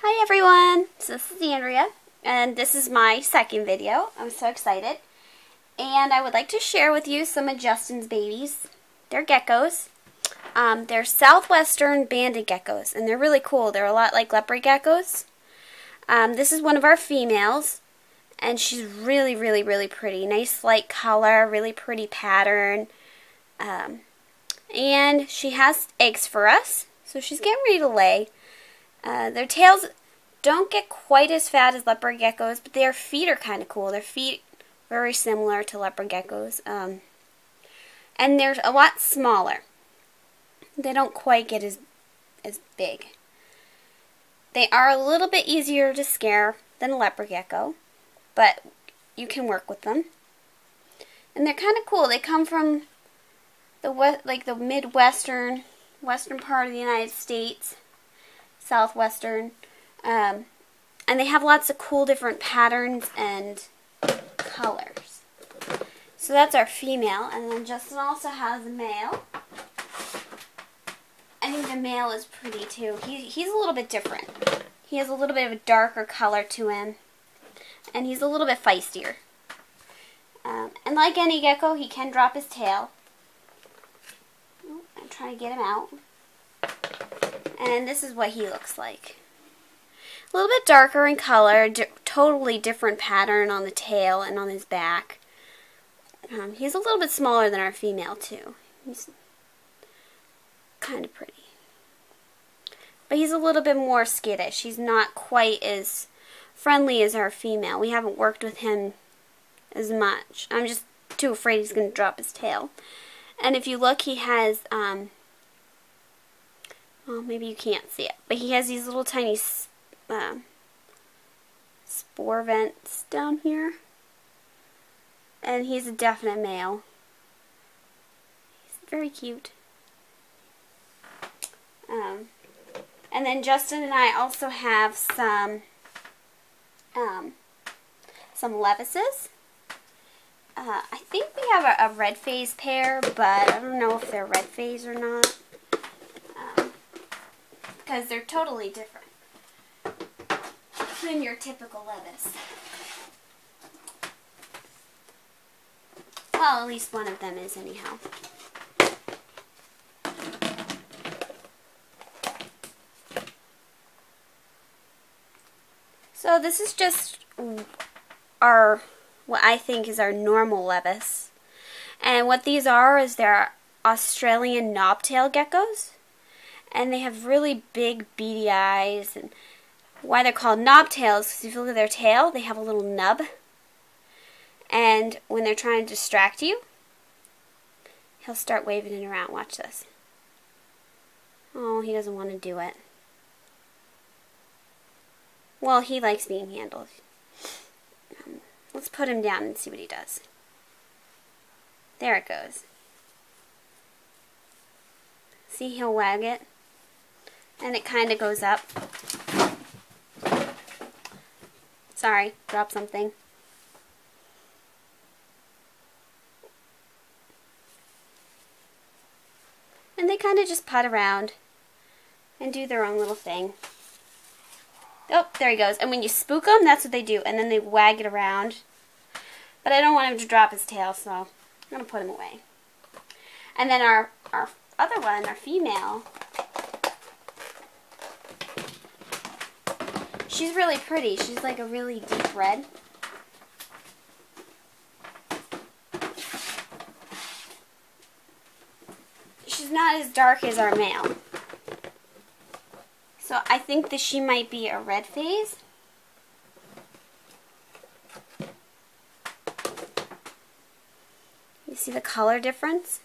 Hi everyone, so this is Andrea, and this is my second video. I'm so excited. And I would like to share with you some of Justin's babies. They're geckos. Um, they're southwestern banded geckos, and they're really cool. They're a lot like leopard geckos. Um, this is one of our females, and she's really, really, really pretty. Nice light color, really pretty pattern. Um, and she has eggs for us, so she's getting ready to lay. Uh, their tails don't get quite as fat as leopard geckos, but their feet are kind of cool. Their feet very similar to leopard geckos. Um, and they're a lot smaller. They don't quite get as as big. They are a little bit easier to scare than a leopard gecko, but you can work with them. And they're kind of cool. They come from the west, like the midwestern, western part of the United States southwestern. Um, and they have lots of cool different patterns and colors. So that's our female. And then Justin also has a male. I think the male is pretty too. He, he's a little bit different. He has a little bit of a darker color to him. And he's a little bit feistier. Um, and like any gecko, he can drop his tail. I'm trying to get him out. And this is what he looks like. A little bit darker in color, di totally different pattern on the tail and on his back. Um, he's a little bit smaller than our female too. He's kind of pretty. But he's a little bit more skittish. He's not quite as friendly as our female. We haven't worked with him as much. I'm just too afraid he's going to drop his tail. And if you look, he has um, well, maybe you can't see it, but he has these little tiny uh, spore vents down here. And he's a definite male. He's very cute. Um, and then Justin and I also have some um, some Levises. Uh, I think we have a, a red phase pair, but I don't know if they're red phase or not because they're totally different than your typical Levis. Well, at least one of them is anyhow. So this is just our, what I think is our normal Levis. And what these are is they're Australian knobtail geckos and they have really big beady eyes and why they're called knobtails because if you look at their tail they have a little nub. And when they're trying to distract you he'll start waving it around. Watch this. Oh he doesn't want to do it. Well he likes being handled. Um, let's put him down and see what he does. There it goes. See he'll wag it and it kind of goes up. Sorry, drop something. And they kind of just putt around and do their own little thing. Oh, there he goes. And when you spook them, that's what they do. And then they wag it around. But I don't want him to drop his tail, so I'm going to put him away. And then our, our other one, our female, She's really pretty. She's like a really deep red. She's not as dark as our male. So I think that she might be a red phase. You see the color difference?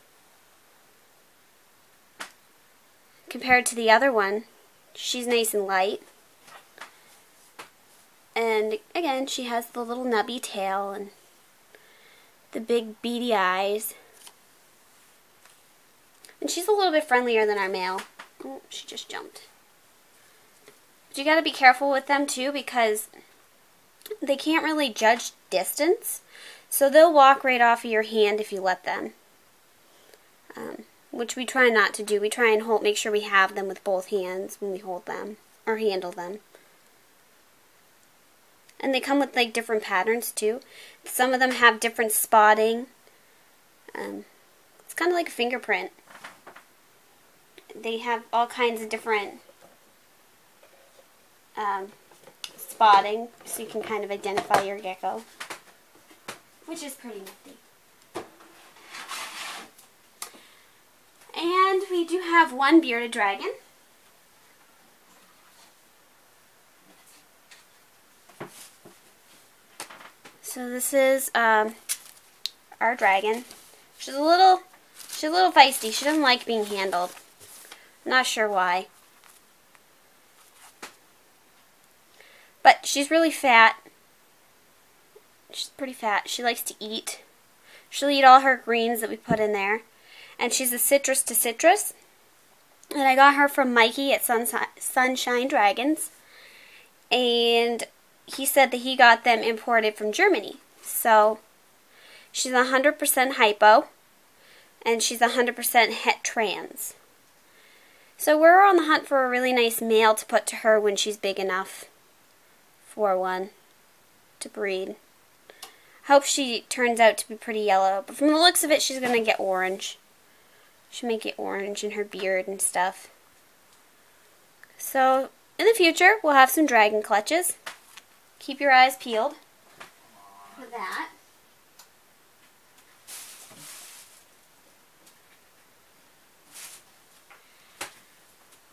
Compared to the other one, she's nice and light. And again, she has the little nubby tail and the big beady eyes. And she's a little bit friendlier than our male. Oh, she just jumped. But you got to be careful with them too because they can't really judge distance. So they'll walk right off of your hand if you let them. Um, which we try not to do. We try and hold, make sure we have them with both hands when we hold them or handle them. And they come with like different patterns too. Some of them have different spotting. Um, it's kind of like a fingerprint. They have all kinds of different um, spotting so you can kind of identify your gecko, which is pretty nifty. And we do have one bearded dragon. So this is um, our dragon. She's a little, she's a little feisty. She doesn't like being handled. not sure why. But she's really fat. She's pretty fat. She likes to eat. She'll eat all her greens that we put in there. And she's a citrus to citrus. And I got her from Mikey at Sunshine Dragons. And he said that he got them imported from Germany. So she's 100% hypo and she's 100% het trans. So we're on the hunt for a really nice male to put to her when she's big enough for one to breed. Hope she turns out to be pretty yellow, but from the looks of it, she's going to get orange. She may get orange in her beard and stuff. So, in the future, we'll have some dragon clutches. Keep your eyes peeled for that.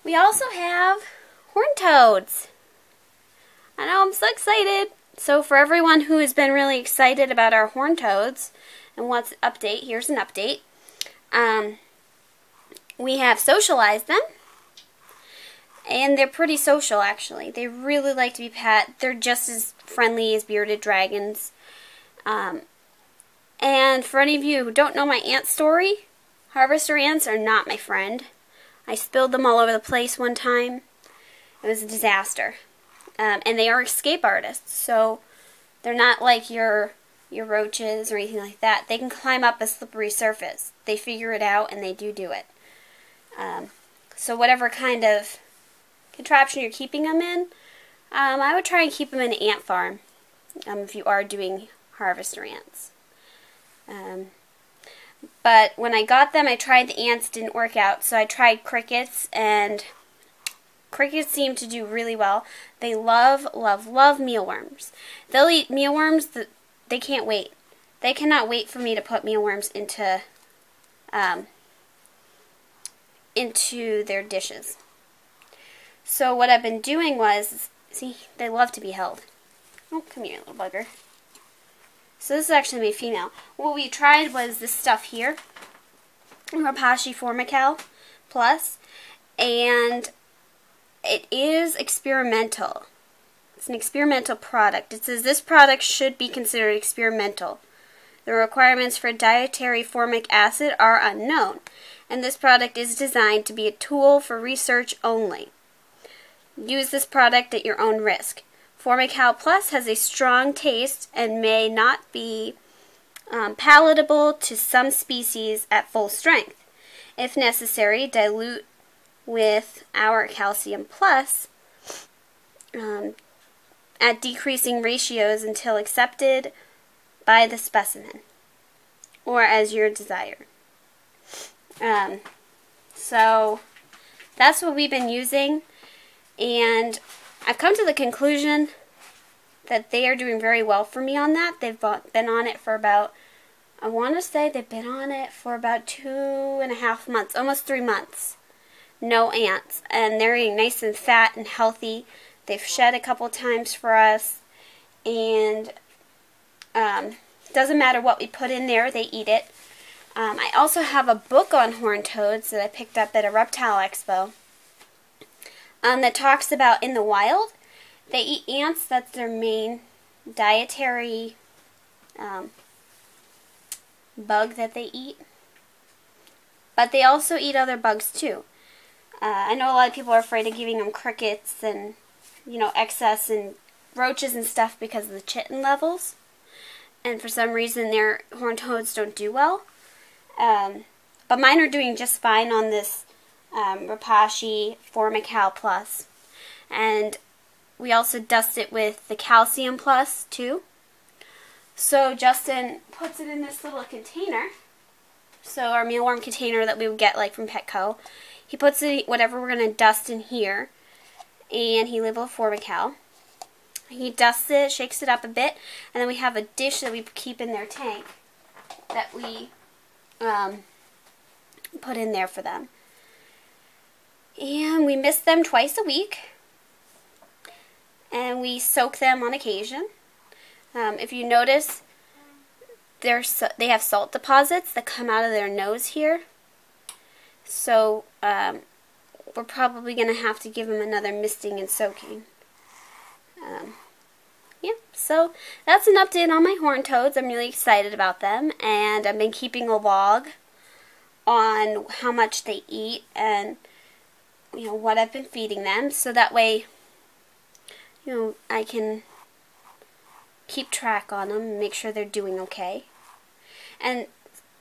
We also have horn toads. I know, I'm so excited. So for everyone who has been really excited about our horn toads and wants an update, here's an update. Um, we have socialized them and they're pretty social, actually. They really like to be pet. They're just as friendly as bearded dragons. Um, and for any of you who don't know my ant story, harvester ants are not my friend. I spilled them all over the place one time. It was a disaster. Um, and they are escape artists, so they're not like your your roaches or anything like that. They can climb up a slippery surface. They figure it out, and they do do it. Um, so whatever kind of contraption you're keeping them in, um, I would try and keep them in an ant farm um, if you are doing harvester ants. Um, but when I got them, I tried the ants, didn't work out, so I tried crickets, and crickets seem to do really well. They love, love, love mealworms. They'll eat mealworms, that they can't wait. They cannot wait for me to put mealworms into um, into their dishes. So what I've been doing was, see, they love to be held. Oh, come here, little bugger. So this is actually my female. What we tried was this stuff here, Repashy Formical Plus, and it is experimental. It's an experimental product. It says this product should be considered experimental. The requirements for dietary formic acid are unknown, and this product is designed to be a tool for research only. Use this product at your own risk. Formical Plus has a strong taste and may not be um, palatable to some species at full strength. If necessary, dilute with our Calcium Plus um, at decreasing ratios until accepted by the specimen or as your desire. Um, so that's what we've been using. And I've come to the conclusion that they are doing very well for me on that. They've been on it for about, I want to say they've been on it for about two and a half months, almost three months. No ants. And they're eating nice and fat and healthy. They've shed a couple times for us. And um, doesn't matter what we put in there, they eat it. Um, I also have a book on horned toads that I picked up at a reptile expo um, that talks about in the wild, they eat ants. That's their main dietary um, bug that they eat. But they also eat other bugs too. Uh, I know a lot of people are afraid of giving them crickets and, you know, excess and roaches and stuff because of the chitin levels. And for some reason their horned toads don't do well. Um, but mine are doing just fine on this um, Repashy Formical Plus. And we also dust it with the Calcium Plus too. So Justin puts it in this little container. So our mealworm container that we would get like from Petco. He puts it whatever we're going to dust in here. And he a formical. He dusts it, shakes it up a bit, and then we have a dish that we keep in their tank that we um, put in there for them. And we mist them twice a week. And we soak them on occasion. Um, if you notice, they have salt deposits that come out of their nose here. So um, we're probably going to have to give them another misting and soaking. Um, yeah, so that's an update on my horn toads. I'm really excited about them, and I've been keeping a log on how much they eat and you know what I've been feeding them, so that way you know I can keep track on them and make sure they're doing okay. And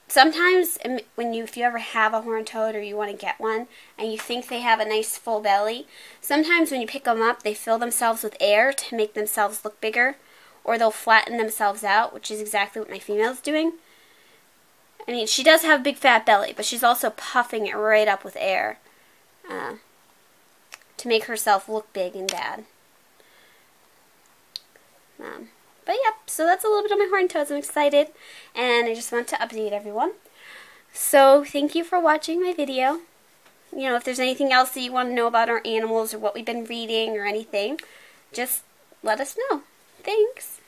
sometimes um, when you if you ever have a horned toad or you want to get one and you think they have a nice full belly, sometimes when you pick them up they fill themselves with air to make themselves look bigger or they'll flatten themselves out, which is exactly what my female is doing. I mean, she does have a big fat belly, but she's also puffing it right up with air uh, to make herself look big and bad. Um, but yep, so that's a little bit of my horned toads. I'm excited, and I just want to update everyone. So thank you for watching my video. You know, if there's anything else that you want to know about our animals or what we've been reading or anything, just let us know. Thanks.